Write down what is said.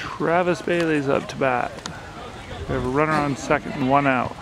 Travis Bailey's up to bat. We have a runner on second and one out.